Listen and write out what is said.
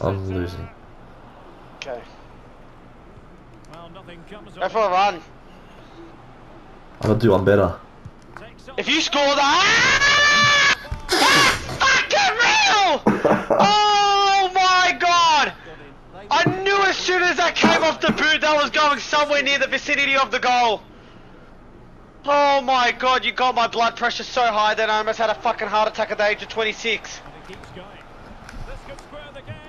I'm losing. Okay. Well, nothing comes Go for a run. I'm gonna do one better. If you score that, ah! fucking real! Oh my god! I knew as soon as that came off the boot that was going somewhere near the vicinity of the goal. Oh my god, you got my blood pressure so high that I almost had a fucking heart attack at the age of 26.